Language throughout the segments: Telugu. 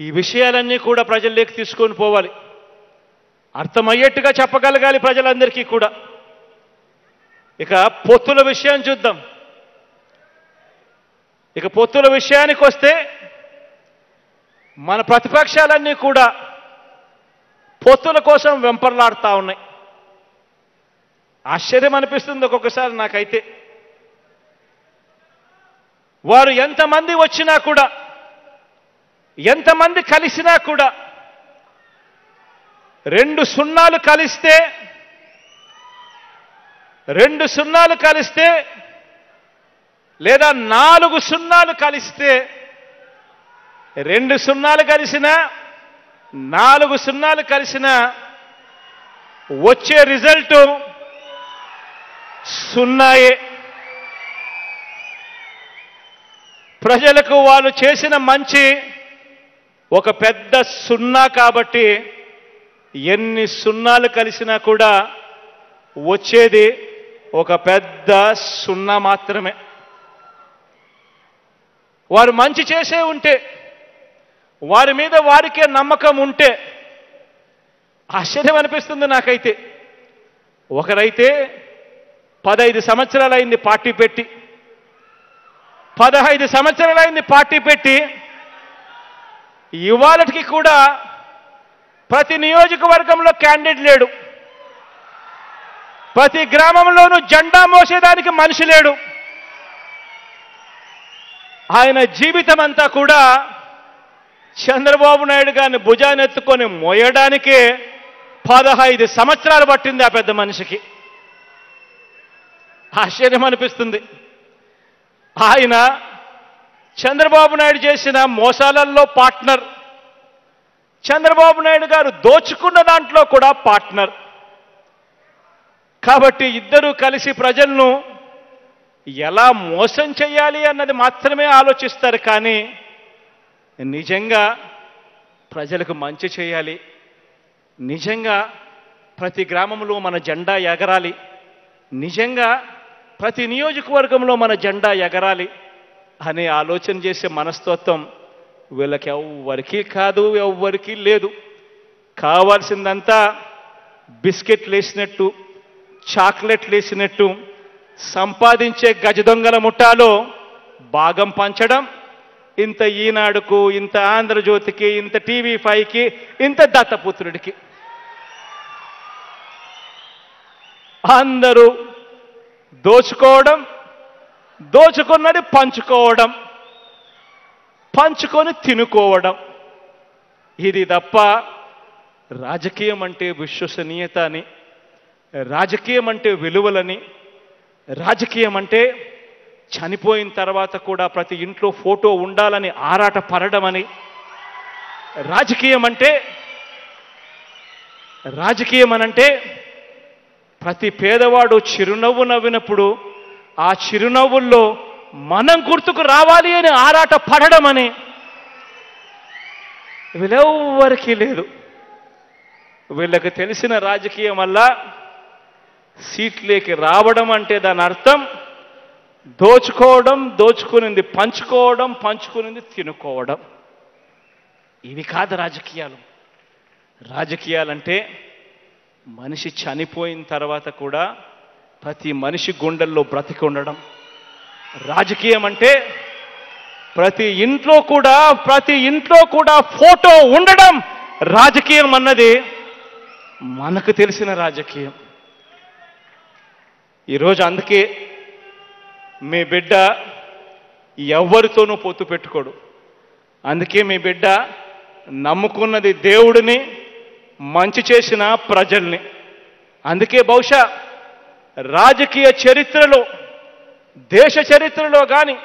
ఈ విషయాలన్నీ కూడా ప్రజల్లోకి తీసుకొని పోవాలి. అర్థమయ్యేట్టుగా చెప్పగలగాలి ప్రజలందరికీ కూడా. ఇక పొత్తుల విషయం చూద్దాం. ఇక పొత్తుల విషయానికి వస్తే మన ప్రతిపక్షాలన్నీ కూడా పొత్తుల కోసం వెంపర్లాడుతూ ఉన్నాయి. ఆశ్చర్యం అనిపిస్తుంది ఒక్కొక్కసారి నాకైతే. వారు ఎంతమంది వచ్చినా కూడా ఎంతమంది కలిసినా కూడా రెండు సున్నాలు కలిస్తే రెండు సున్నాలు కలిస్తే లేదా నాలుగు సున్నాలు కలిస్తే రెండు సున్నాలు కలిసిన నాలుగు సున్నాలు కలిసిన వచ్చే రిజల్ట్ సున్నాయే. ప్రజలకు వాళ్ళు చేసిన మంచి ఒక పెద్ద సున్నా కాబట్టి ఎన్ని సున్నాలు కలిసినా కూడా వచ్చేది ఒక పెద్ద సున్నా మాత్రమే. వారు మంచి చేసే ఉంటే వారి మీద వారికే నమ్మకం ఉంటే ఆశ్చర్యం అనిపిస్తుంది నాకైతే. ఒకరైతే పదహైదు సంవత్సరాలైంది పార్టీ పెట్టి పదహైదు సంవత్సరాలైంది పార్టీ పెట్టి ఇవాళకి కూడా ప్రతి నియోజకవర్గంలో క్యాండిడేట్ లేడు. ప్రతి గ్రామంలోనూ జెండా మోసేదానికి మనిషి లేడు. ఆయన జీవితం అంతా కూడా చంద్రబాబు నాయుడు గారిని భుజానెత్తుకొని మోయడానికే పదహైదు సంవత్సరాలు పట్టింది ఆ పెద్ద మనిషికి. ఆశ్చర్యం అనిపిస్తుంది. ఆయన చంద్రబాబు నాయుడు చేసిన మోసాలల్లో పార్ట్నర్. చంద్రబాబు నాయుడు గారు దోచుకున్న దాంట్లో కూడా పార్ట్నర్. కాబట్టి ఇద్దరూ కలిసి ప్రజలను ఎలా మోసం చేయాలి అన్నది మాత్రమే ఆలోచిస్తారు కానీ నిజంగా ప్రజలకు మంచి చేయాలి. నిజంగా ప్రతి గ్రామంలో మన జెండా ఎగరాలి. నిజంగా ప్రతి నియోజకవర్గంలో మన జెండా ఎగరాలి. అనే ఆలోచన చేసే మనస్తత్వం వీళ్ళకి ఎవ్వరికీ కాదు ఎవ్వరికీ లేదు. కావాల్సిందంతా బిస్కెట్లు వేసినట్టు చాక్లెట్లు వేసినట్టు సంపాదించే గజ దొంగల ముఠాలో భాగం పంచడం ఇంత ఈనాడుకు ఇంత ఆంధ్రజ్యోతికి ఇంత టీవీ ఫైవ్కి ఇంత దత్తపుత్రుడికి. అందరూ దోచుకోవడం దోచుకున్నది పంచుకోవడం పంచుకొని తినుకోవడం. ఇది తప్ప రాజకీయం అంటే విశ్వసనీయత అని రాజకీయం అంటే విలువలని రాజకీయం అంటే చనిపోయిన తర్వాత కూడా ప్రతి ఇంట్లో ఫోటో ఉండాలని ఆరాట పడడమని రాజకీయం అంటే రాజకీయం అనంటే ప్రతి పేదవాడు చిరునవ్వు నవ్వినప్పుడు ఆ చిరునవ్వుల్లో మనం గుర్తుకు రావాలి అని ఆరాట పడడం అని వీళ్ళెవ్వరికీ లేదు. వీళ్ళకి తెలిసిన రాజకీయం వల్ల సీట్లేకి రావడం అంటే దాని అర్థం దోచుకోవడం దోచుకునింది పంచుకోవడం పంచుకునింది తినుకోవడం. ఇవి కాదు రాజకీయాలు. రాజకీయాలంటే మనిషి చనిపోయిన తర్వాత కూడా ప్రతి మనిషి గుండెల్లో బ్రతికి ఉండడం. రాజకీయం అంటే ప్రతి ఇంట్లో కూడా ప్రతి ఇంట్లో కూడా ఫోటో ఉండడం రాజకీయం అన్నది మనకు తెలిసిన రాజకీయం. ఈరోజు అందుకే మీ బిడ్డ ఎవరితోనూ పొత్తు పెట్టుకోడు. అందుకే మీ బిడ్డ నమ్ముకున్నది దేవుడిని మంచి చేసిన ప్రజల్ని. అందుకే బహుశా రాజకీయ చరిత్రలో దేశ చరిత్రలో కానీ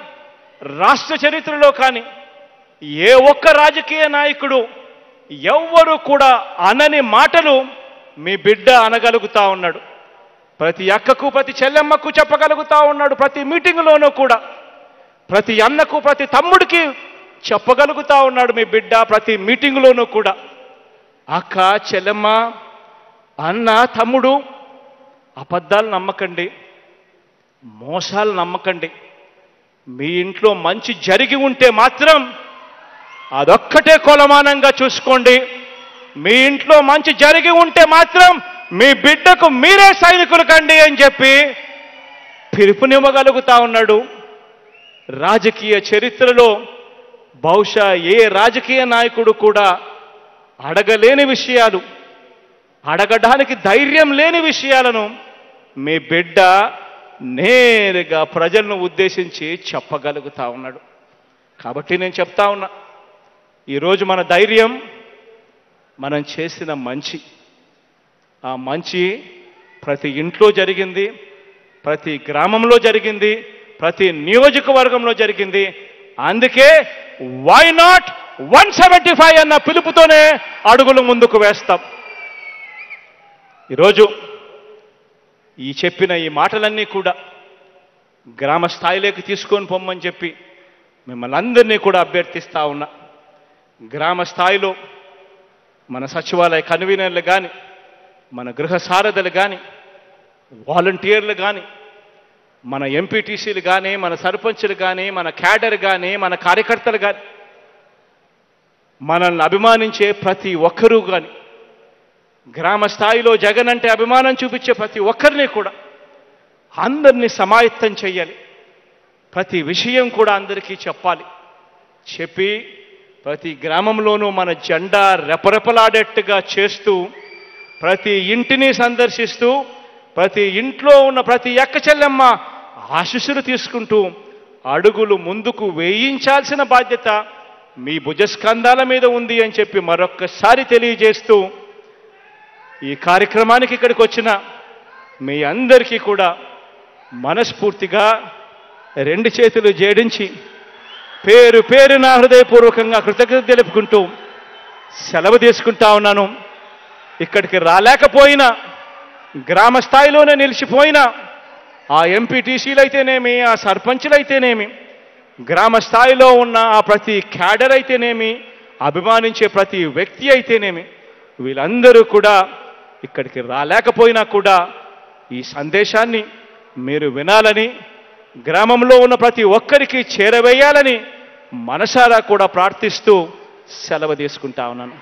రాష్ట్ర చరిత్రలో కానీ ఏ ఒక్క రాజకీయ నాయకుడు ఎవ్వరూ కూడా అనని మాటలు మీ బిడ్డ అనగలుగుతా ఉన్నాడు. ప్రతి అక్కకు ప్రతి చెల్లెమ్మకు చెప్పగలుగుతా ఉన్నాడు. ప్రతి మీటింగ్లోనూ కూడా ప్రతి అన్నకు ప్రతి తమ్ముడికి చెప్పగలుగుతా ఉన్నాడు మీ బిడ్డ ప్రతి మీటింగ్లోనూ కూడా. అక్క చెల్లెమ్మ అన్న తమ్ముడు అబద్ధాలు నమ్మకండి మోసాలు నమ్మకండి. మీ ఇంట్లో మంచి జరిగి ఉంటే మాత్రం అదొక్కటే కొలమానంగా చూసుకోండి. మీ ఇంట్లో మంచి జరిగి ఉంటే మాత్రం మీ బిడ్డకు మీరే సైనికులు కండి అని చెప్పి పిలుపునివ్వగలుగుతా ఉన్నాడు. రాజకీయ చరిత్రలో బహుశా ఏ రాజకీయ నాయకుడు కూడా అడగలేని విషయాలు. అడగడానికి ధైర్యం లేని విషయాలను మీ బిడ్డ నేరుగా ప్రజలను ఉద్దేశించి చెప్పగలుగుతా ఉన్నాడు. కాబట్టి నేను చెప్తా ఉన్నా ఈరోజు మన ధైర్యం మనం చేసిన మంచి. ఆ మంచి ప్రతి ఇంట్లో జరిగింది ప్రతి గ్రామంలో జరిగింది ప్రతి నియోజకవర్గంలో జరిగింది. అందుకే why not one seventy five అన్న పిలుపుతోనే అడుగులు ముందుకు వేస్తాం. ఈరోజు ఈ చెప్పిన ఈ మాటలన్నీ కూడా గ్రామ స్థాయిలోకి తీసుకొని పొమ్మని చెప్పి మిమ్మల్ని అందరినీ కూడా అభ్యర్థిస్తా ఉన్నా. గ్రామ స్థాయిలో మన సచివాలయ కన్వీనర్లు కానీ మన గృహ సారథులు కానీ వాలంటీర్లు కానీ మన ఎంపీటీసీలు కానీ మన సర్పంచులు కానీ మన క్యాడర్ కానీ మన కార్యకర్తలు కానీ మనల్ని అభిమానించే ప్రతి ఒక్కరూ కానీ గ్రామ స్థాయిలో జగన్ అంటే అభిమానం చూపించే ప్రతి ఒక్కరిని కూడా అందరినీ సమాయత్తం చెయ్యాలి ప్రతి విషయం కూడా అందరికీ చెప్పాలి. చెప్పి ప్రతి గ్రామంలోనూ మన జెండా రెపరెపలాడేట్టుగా చేస్తూ ప్రతి ఇంటిని సందర్శిస్తూ ప్రతి ఇంట్లో ఉన్న ప్రతి ఎక్క చెల్లెమ్మ ఆశీస్సులు తీసుకుంటూ అడుగులు ముందుకు వేయించాల్సిన బాధ్యత మీ భుజస్కంధాల మీద ఉంది అని చెప్పి మరొక్కసారి తెలియజేస్తూ ఈ కార్యక్రమానికి ఇక్కడికి వచ్చిన మీ అందరికీ కూడా మనస్ఫూర్తిగా రెండు చేతులు జేడించి పేరు పేరు నా హృదయపూర్వకంగా కృతజ్ఞత తెలుపుకుంటూ సెలవు తీసుకుంటా ఉన్నాను. ఇక్కడికి రాలేకపోయినా గ్రామ స్థాయిలోనే నిలిచిపోయినా ఆ ఎంపీటీసీలు అయితేనేమి ఆ సర్పంచులు అయితేనేమి గ్రామ స్థాయిలో ఉన్న ఆ ప్రతి క్యాడర్ అయితేనేమి అభిమానించే ప్రతి వ్యక్తి అయితేనేమి వీళ్ళందరూ కూడా ఇక్కడికి రాలేకపోయినా కూడా ఈ సందేశాన్ని మీరు వినాలని గ్రామంలో ఉన్న ప్రతి ఒక్కరికి చేరవేయాలని మనసారా కూడా ప్రార్థిస్తూ సెలవు తీసుకుంటా ఉన్నాను.